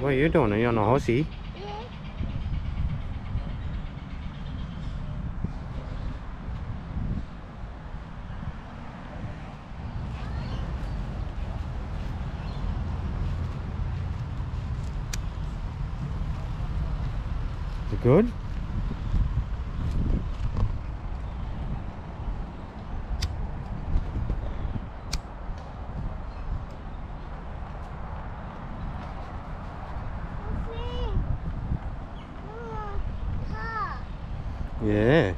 What are you doing? Are you on a horsey? Is it good? Yeah.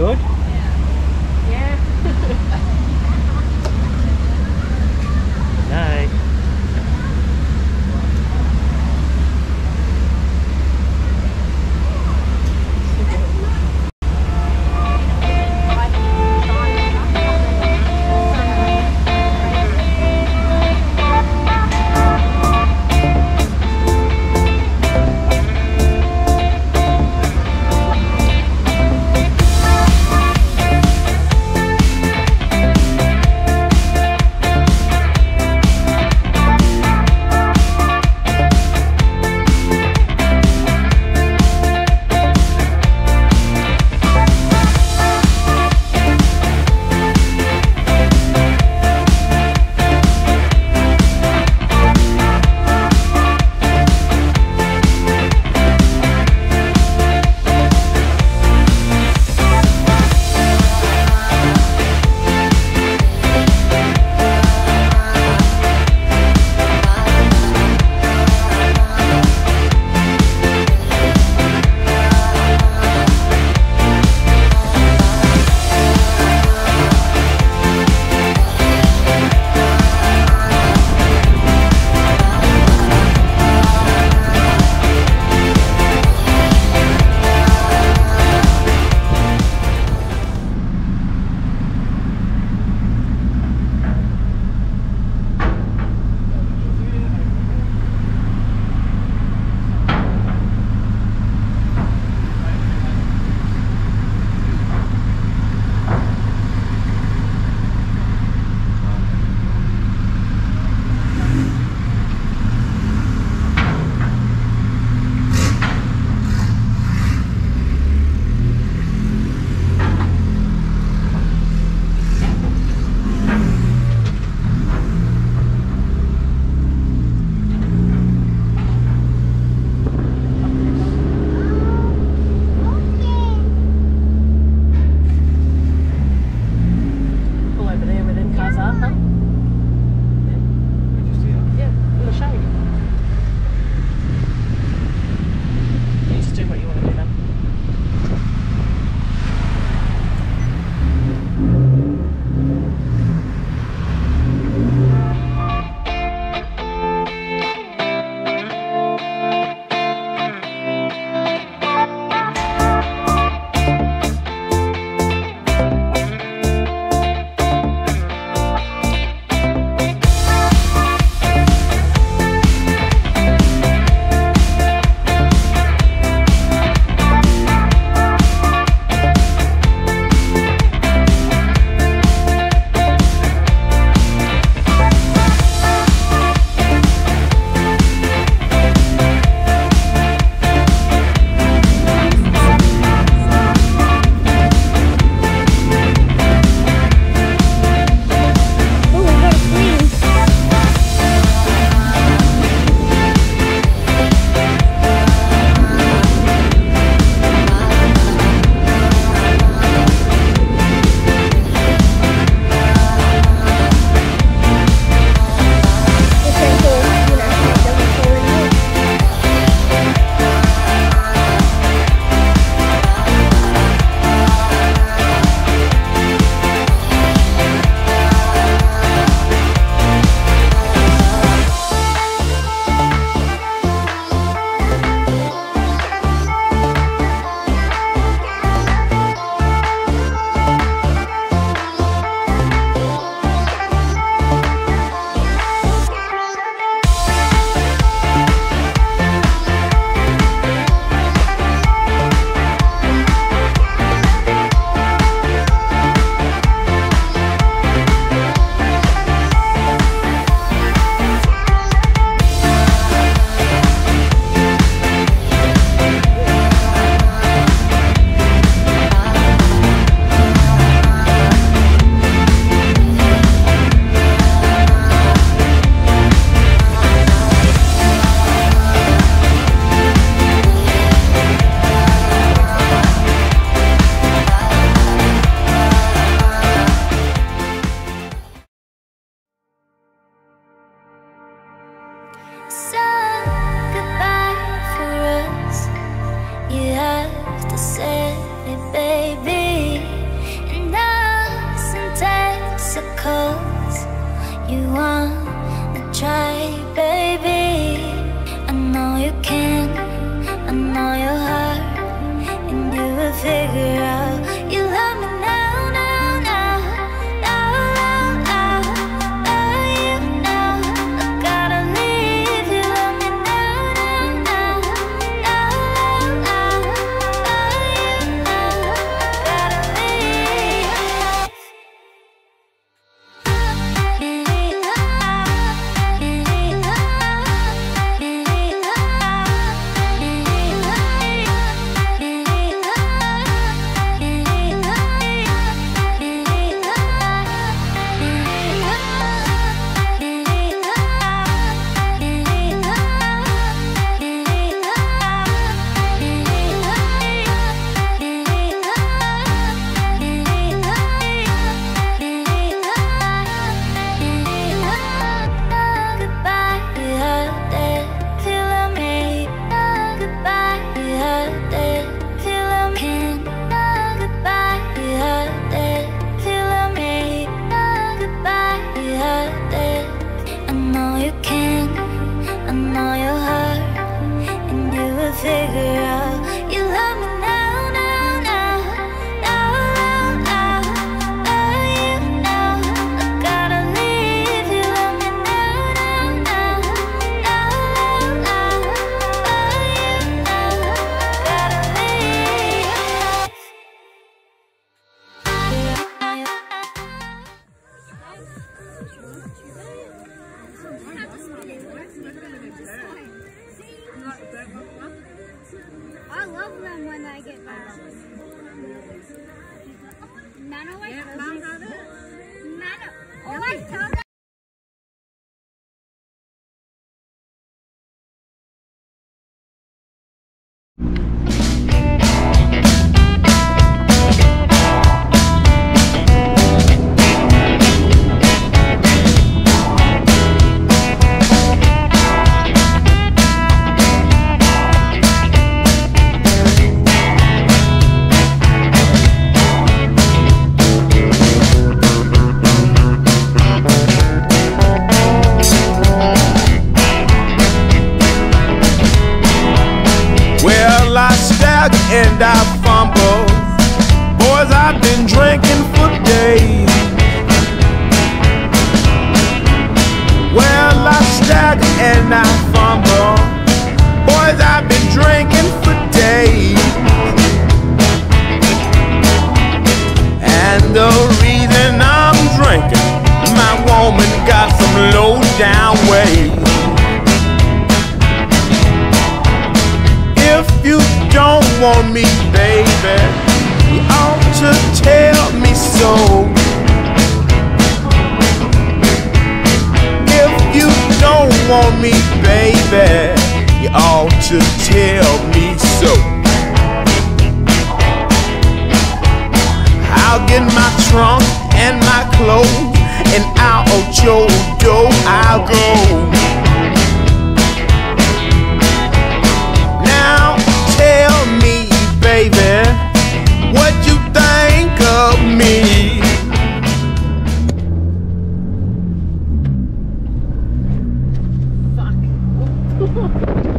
Good? want to try, you want me, baby, you ought to tell me so. If you don't want me, baby, you ought to tell me so. I'll get my trunk and my clothes, and out your door I'll go. Baby, what you think of me. Fuck.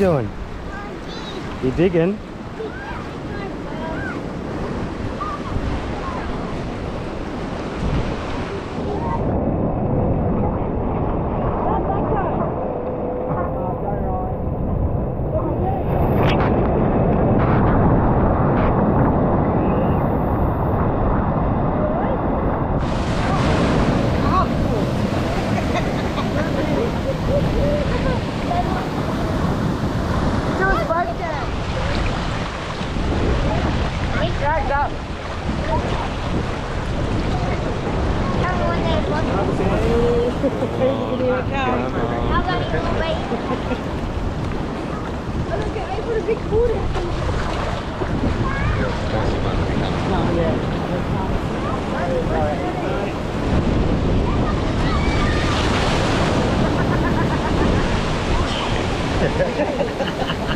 you doing? You digging? About you wait? Oh,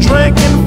drinking